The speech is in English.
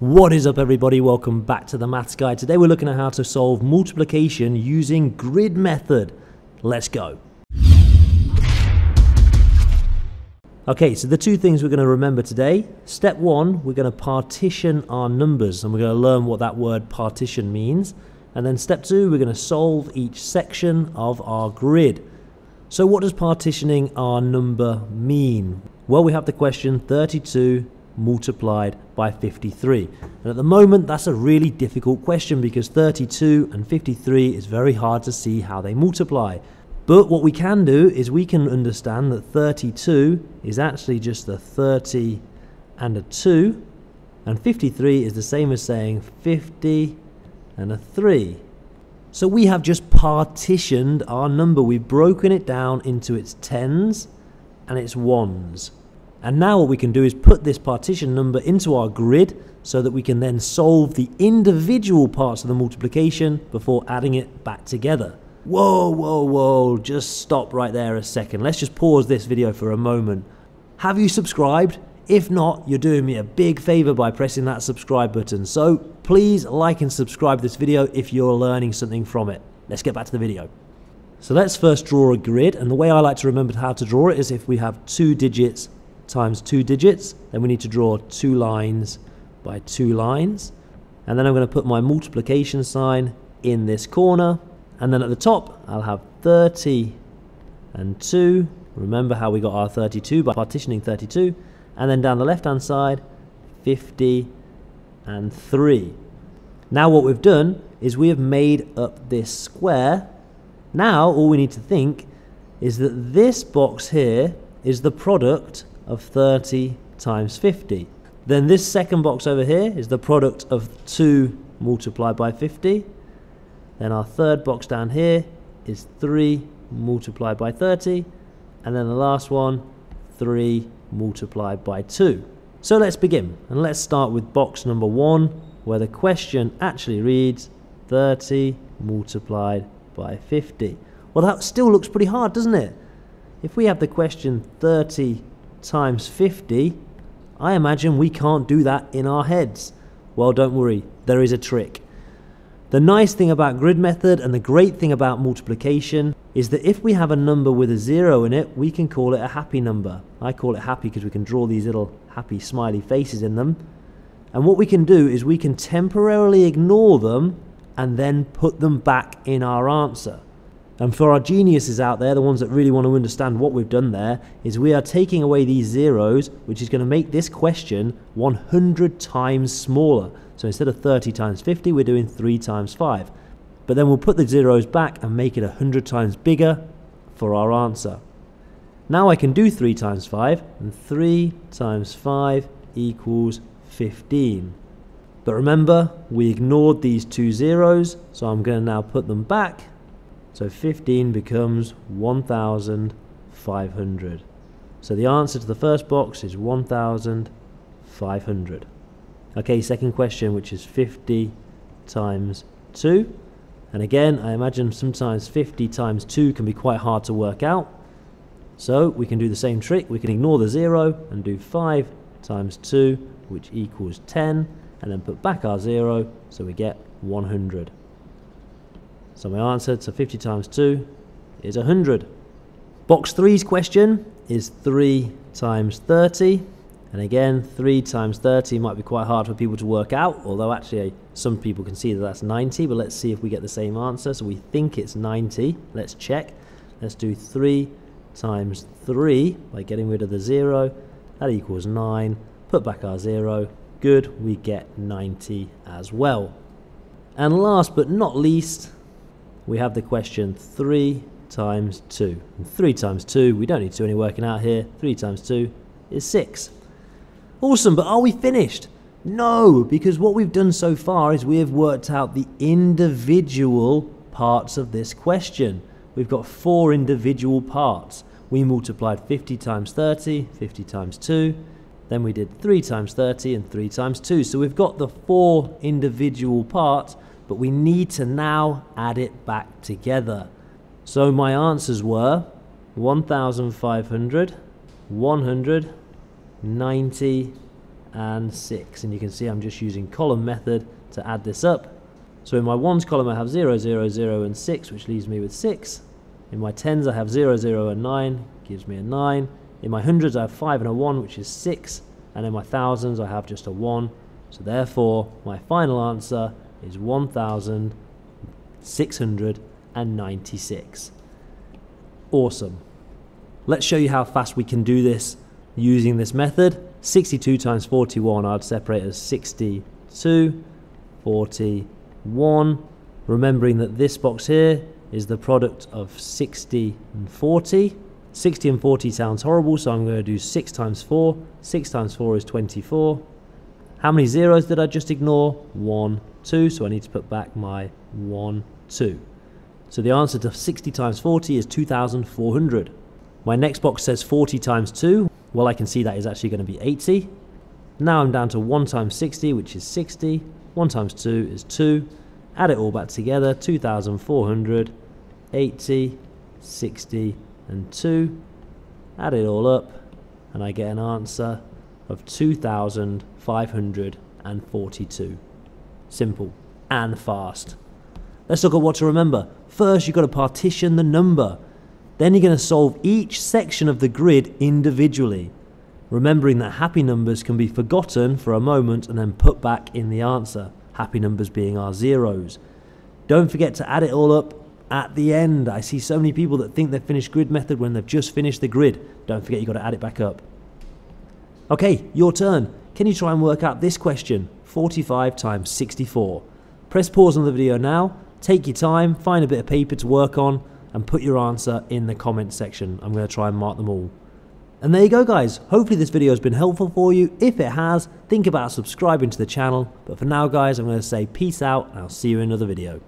What is up everybody, welcome back to the Maths Guy. Today we're looking at how to solve multiplication using grid method. Let's go. Okay, so the two things we're going to remember today. Step one, we're going to partition our numbers and we're going to learn what that word partition means. And then step two, we're going to solve each section of our grid. So what does partitioning our number mean? Well, we have the question 32 multiplied by 53. And at the moment, that's a really difficult question because 32 and 53 is very hard to see how they multiply. But what we can do is we can understand that 32 is actually just a 30 and a 2, and 53 is the same as saying 50 and a 3. So we have just partitioned our number. We've broken it down into its tens and its ones. And now what we can do is put this partition number into our grid so that we can then solve the individual parts of the multiplication before adding it back together. Whoa, whoa, whoa, just stop right there a second. Let's just pause this video for a moment. Have you subscribed? If not, you're doing me a big favor by pressing that subscribe button. So please like and subscribe this video if you're learning something from it. Let's get back to the video. So let's first draw a grid and the way I like to remember how to draw it is if we have two digits times two digits. Then we need to draw two lines by two lines. And then I'm going to put my multiplication sign in this corner. And then at the top, I'll have 30 and 2. Remember how we got our 32 by partitioning 32. And then down the left-hand side, 50 and 3. Now what we've done is we have made up this square. Now all we need to think is that this box here is the product of 30 times 50. Then this second box over here is the product of 2 multiplied by 50. Then our third box down here is 3 multiplied by 30. And then the last one, 3 multiplied by 2. So let's begin. And let's start with box number 1, where the question actually reads 30 multiplied by 50. Well, that still looks pretty hard, doesn't it? If we have the question 30 times 50, I imagine we can't do that in our heads. Well, don't worry, there is a trick. The nice thing about grid method and the great thing about multiplication is that if we have a number with a zero in it, we can call it a happy number. I call it happy because we can draw these little happy smiley faces in them. And what we can do is we can temporarily ignore them and then put them back in our answer. And for our geniuses out there, the ones that really want to understand what we've done there, is we are taking away these zeros, which is going to make this question 100 times smaller. So instead of 30 times 50, we're doing 3 times 5. But then we'll put the zeros back and make it 100 times bigger for our answer. Now I can do 3 times 5, and 3 times 5 equals 15. But remember, we ignored these two zeros, so I'm going to now put them back so 15 becomes 1,500. So the answer to the first box is 1,500. Okay, second question, which is 50 times 2. And again, I imagine sometimes 50 times 2 can be quite hard to work out. So we can do the same trick. We can ignore the 0 and do 5 times 2, which equals 10, and then put back our 0, so we get 100. So my answer to 50 times 2 is 100. Box 3's question is 3 times 30. And again, 3 times 30 might be quite hard for people to work out, although actually uh, some people can see that that's 90, but let's see if we get the same answer. So we think it's 90. Let's check. Let's do 3 times 3 by getting rid of the 0. That equals 9. Put back our 0. Good, we get 90 as well. And last but not least, we have the question 3 times 2. And 3 times 2, we don't need to do any working out here. 3 times 2 is 6. Awesome, but are we finished? No, because what we've done so far is we have worked out the individual parts of this question. We've got four individual parts. We multiplied 50 times 30, 50 times 2. Then we did 3 times 30 and 3 times 2. So we've got the four individual parts but we need to now add it back together. So my answers were 1,500, 100, 90, and 6. And you can see I'm just using column method to add this up. So in my 1s column I have 0, 0, 0 and 6, which leaves me with 6. In my 10s I have 0, 0 and 9, gives me a 9. In my hundreds I have 5 and a 1, which is 6. And in my thousands I have just a 1. So therefore my final answer is 1,696. Awesome. Let's show you how fast we can do this using this method. 62 times 41 I'd separate as 62, 41. Remembering that this box here is the product of 60 and 40. 60 and 40 sounds horrible, so I'm going to do 6 times 4. 6 times 4 is 24. How many zeros did I just ignore? 1, 2, so I need to put back my 1, 2. So the answer to 60 times 40 is 2,400. My next box says 40 times 2. Well, I can see that is actually going to be 80. Now I'm down to 1 times 60, which is 60. 1 times 2 is 2. Add it all back together, 2,400, 80, 60, and 2. Add it all up, and I get an answer of 2,542. Simple and fast. Let's look at what to remember. First, you've got to partition the number. Then you're going to solve each section of the grid individually, remembering that happy numbers can be forgotten for a moment and then put back in the answer happy numbers being our zeros. Don't forget to add it all up at the end. I see so many people that think they've finished grid method when they've just finished the grid. Don't forget you've got to add it back up. Okay, your turn. Can you try and work out this question? 45 times 64. Press pause on the video now, take your time, find a bit of paper to work on, and put your answer in the comment section. I'm going to try and mark them all. And there you go guys, hopefully this video has been helpful for you. If it has, think about subscribing to the channel. But for now guys, I'm going to say peace out and I'll see you in another video.